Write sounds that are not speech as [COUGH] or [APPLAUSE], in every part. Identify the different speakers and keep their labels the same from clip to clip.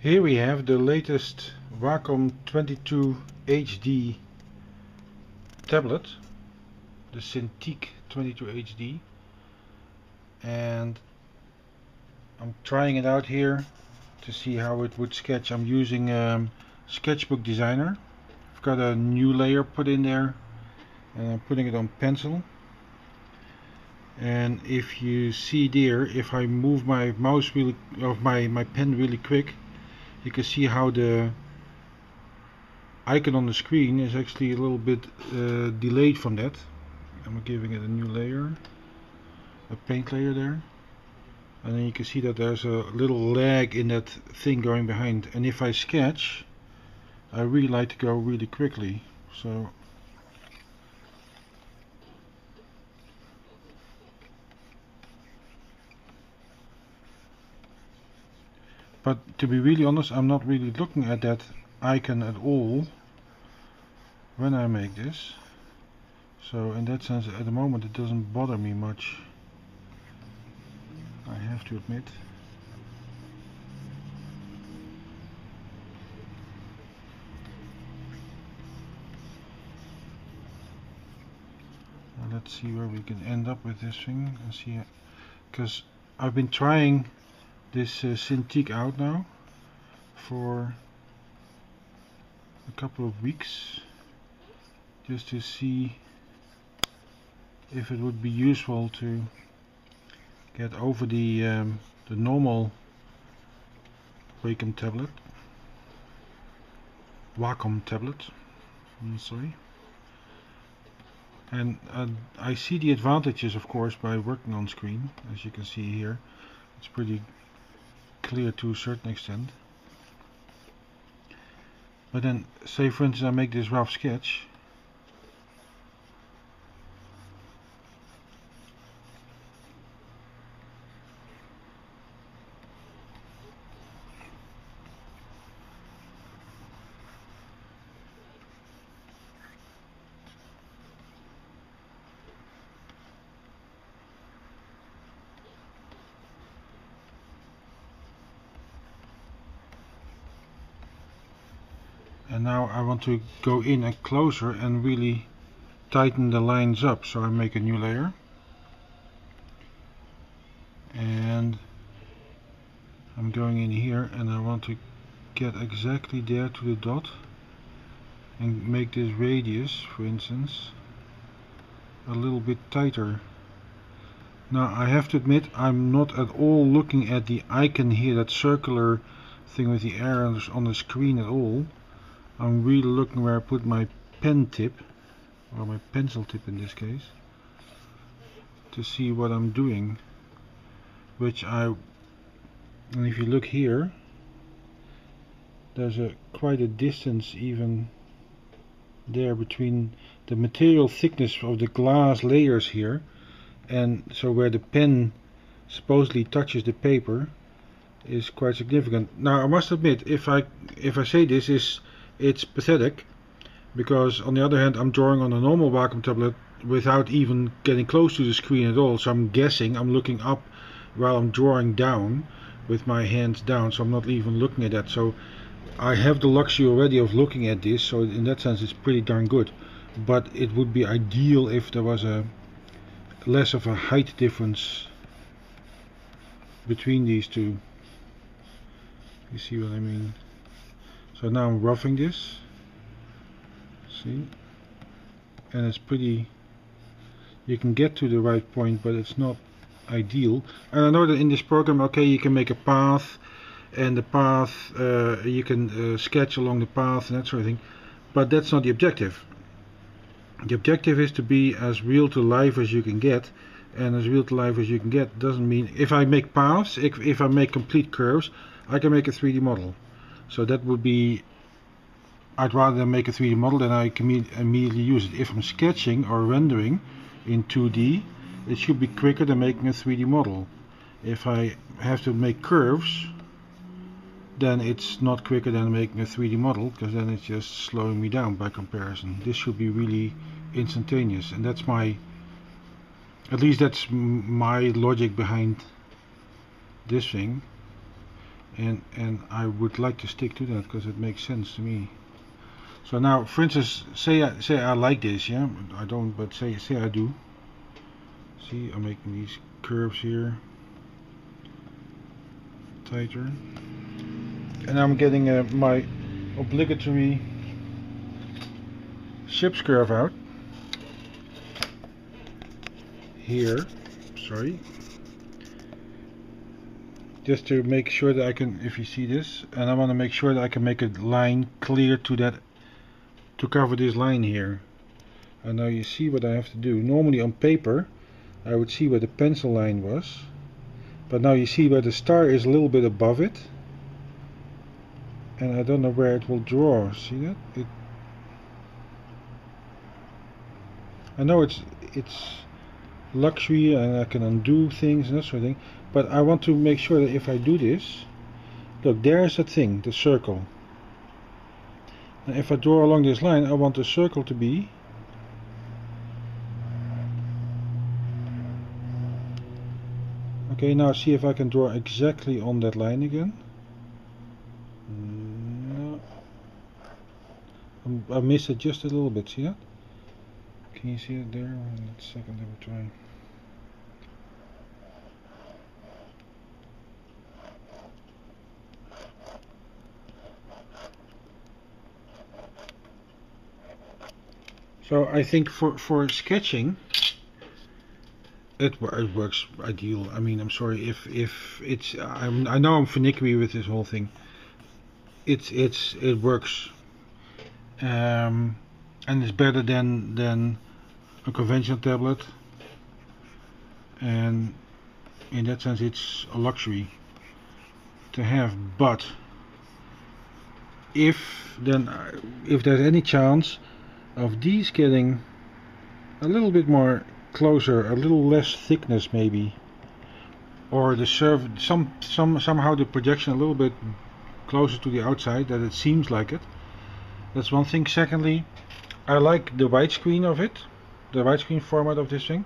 Speaker 1: Here we have the latest Wacom 22 HD tablet, the Cintiq 22 HD and I'm trying it out here to see how it would sketch. I'm using um, Sketchbook Designer. I've got a new layer put in there and I'm putting it on pencil and if you see there if I move my mouse really of my, my pen really quick you can see how the icon on the screen is actually a little bit uh, delayed from that. I'm giving it a new layer a paint layer there. And then you can see that there's a little lag in that thing going behind. And if I sketch I really like to go really quickly. So but to be really honest I'm not really looking at that icon at all when I make this. So in that sense at the moment it doesn't bother me much. I have to admit. Now let's see where we can end up with this thing and see because I've been trying this uh, Cintiq out now for a couple of weeks just to see if it would be useful to get over the um, the normal Wacom tablet Wacom tablet I'm sorry. And uh, I see the advantages of course by working on screen as you can see here. It's pretty clear to a certain extent. But then, say for instance I make this rough sketch and now I want to go in and closer and really tighten the lines up. So I make a new layer. And I'm going in here and I want to get exactly there to the dot and make this radius for instance a little bit tighter. Now I have to admit I'm not at all looking at the icon here that circular thing with the arrows on the screen at all I'm really looking where I put my pen tip or my pencil tip in this case to see what I'm doing which I and if you look here there's a quite a distance even there between the material thickness of the glass layers here and so where the pen supposedly touches the paper is quite significant. Now I must admit if I if I say this is it's pathetic because on the other hand I'm drawing on a normal Wacom tablet without even getting close to the screen at all. So I'm guessing I'm looking up while I'm drawing down with my hands down so I'm not even looking at that. So I have the luxury already of looking at this so in that sense it's pretty darn good. But it would be ideal if there was a less of a height difference between these two. You see what I mean so now I'm roughing this. See? And it's pretty you can get to the right point but it's not ideal. And I know that in this program okay you can make a path and the path uh, you can uh, sketch along the path and that sort of thing but that's not the objective. The objective is to be as real to life as you can get and as real to life as you can get doesn't mean if I make paths if, if I make complete curves I can make a 3D model so that would be, I'd rather make a 3D model than I can immediately use it. If I'm sketching or rendering in 2D, it should be quicker than making a 3D model. If I have to make curves, then it's not quicker than making a 3D model because then it's just slowing me down by comparison. This should be really instantaneous and that's my, at least that's my logic behind this thing and and I would like to stick to that because it makes sense to me. So now for instance say I, say I like this yeah? I don't but say say I do. See I'm making these curves here tighter. And I'm getting uh, my obligatory ship's curve out here. Sorry just to make sure that I can if you see this and I want to make sure that I can make a line clear to that to cover this line here. And now you see what I have to do. Normally on paper I would see where the pencil line was but now you see where the star is a little bit above it. And I don't know where it will draw see that? It I know it's it's luxury and I can undo things and that sort of thing. But I want to make sure that if I do this look there's a thing the circle. And if I draw along this line I want the circle to be okay now see if I can draw exactly on that line again. No. I missed it just a little bit see that can you see it there? Second me try. So I think for, for sketching, it, it works ideal. I mean, I'm sorry if if it's I'm, I know I'm finicky with this whole thing. It's it's it works, um, and it's better than than a conventional tablet and in that sense it's a luxury to have but if then uh, if there's any chance of these getting a little bit more closer a little less thickness maybe or the serve some some somehow the projection a little bit closer to the outside that it seems like it that's one thing. Secondly I like the widescreen of it the widescreen format of this thing.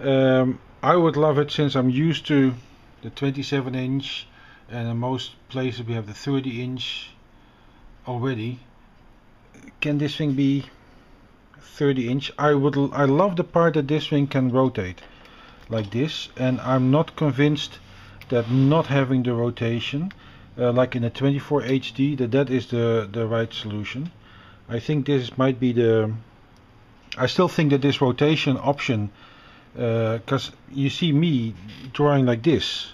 Speaker 1: Um, I would love it since I'm used to the 27 inch and in most places we have the 30 inch already. Can this thing be 30 inch? I would I love the part that this thing can rotate like this and I'm not convinced that not having the rotation uh, like in the 24 HD that that is the the right solution. I think this might be the I still think that this rotation option, because uh, you see me drawing like this.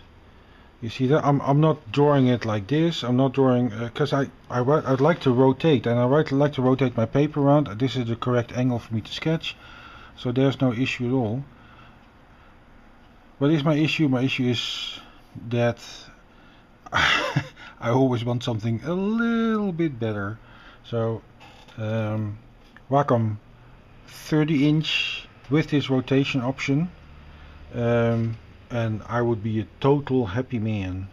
Speaker 1: You see that I'm I'm not drawing it like this. I'm not drawing because uh, I I I'd like to rotate and I would like to rotate my paper around. This is the correct angle for me to sketch, so there's no issue at all. What is my issue? My issue is that [LAUGHS] I always want something a little bit better. So um, Wacom 30 inch with this rotation option um, and I would be a total happy man